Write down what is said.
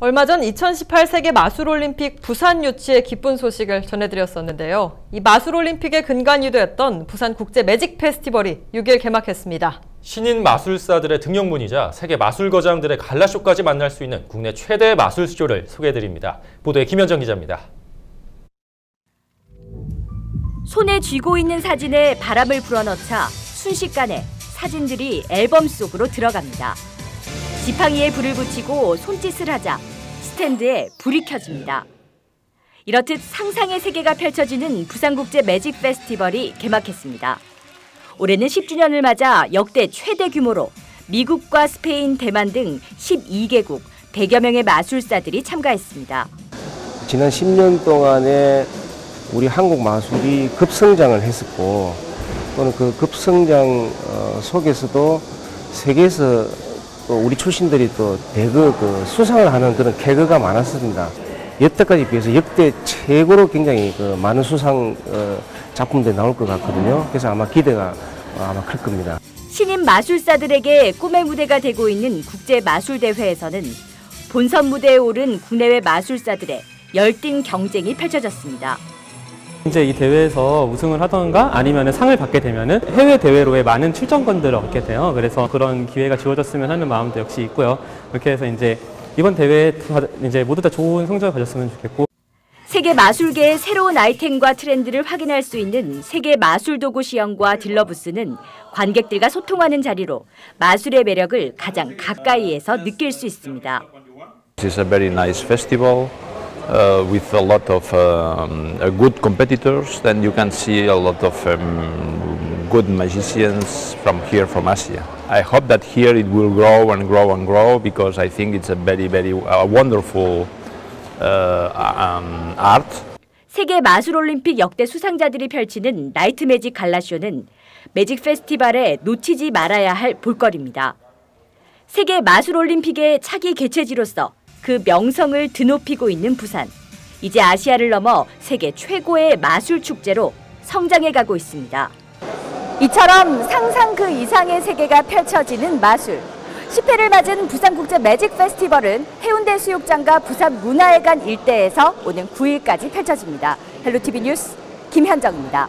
얼마 전 2018 세계 마술올림픽 부산 유치의 기쁜 소식을 전해드렸었는데요. 이 마술올림픽의 근간이 되었던 부산 국제 매직 페스티벌이 6일 개막했습니다. 신인 마술사들의 등용문이자 세계 마술거장들의 갈라쇼까지 만날 수 있는 국내 최대 마술 스쇼를 소개해드립니다. 보도에 김현정 기자입니다. 손에 쥐고 있는 사진에 바람을 불어넣자 순식간에 사진들이 앨범 속으로 들어갑니다. 지팡이에 불을 붙이고 손짓을 하자 스탠드에 불이 켜집니다. 이렇듯 상상의 세계가 펼쳐지는 부산국제 매직 페스티벌이 개막했습니다. 올해는 10주년을 맞아 역대 최대 규모로 미국과 스페인, 대만 등 12개국 100여 명의 마술사들이 참가했습니다. 지난 10년 동안에 우리 한국 마술이 급성장을 했었고 또는 그 급성장 어, 속에서도 세계에서 또 우리 출신들이 또 대거 그 수상을 하는 그런 개그가 많았습니다. 여태까지 비해서 역대 최고로 굉장히 그 많은 수상 어, 작품들이 나올 것 같거든요. 그래서 아마 기대가 아마 클 겁니다. 신인 마술사들에게 꿈의 무대가 되고 있는 국제 마술 대회에서는 본선 무대에 오른 국내외 마술사들의 열띤 경쟁이 펼쳐졌습니다. 이제 이 대회에서 우승을 하던가 아니면 상을 받게 되면은 해외 대회로의 많은 출전권들을 얻게 돼요. 그래서 그런 기회가 주어졌으면 하는 마음도 역시 있고요. 그렇게 해서 이제 이번 대회에 이제 모두 다 좋은 성적을 가졌으면 좋겠고. 세계 마술계의 새로운 아이템과 트렌드를 확인할 수 있는 세계 마술 도구 시연과 딜러 부스는 관객들과 소통하는 자리로 마술의 매력을 가장 가까이에서 느낄 수 있습니다. This is a very nice festival. uh, with a lot of um, uh, good competitors, then you can see a lot of um, good magicians from here, from Asia. I hope that here it will grow and grow and grow because I think it's a very, very uh, wonderful uh, um, art. 세계 마술 올림픽 역대 수상자들이 펼치는 나이트 매직 갈라쇼는 매직 페스티벌에 놓치지 말아야 할 볼거리입니다. 세계 마술 올림픽의 차기 개최지로서 그 명성을 드높이고 있는 부산. 이제 아시아를 넘어 세계 최고의 마술 축제로 성장해 가고 있습니다. 이처럼 상상 그 이상의 세계가 펼쳐지는 마술. 10회를 맞은 부산국제 매직 페스티벌은 해운대 해수욕장과 부산 문화회관 일대에서 오는 9일까지 펼쳐집니다. 헬로티비 뉴스 김현정입니다.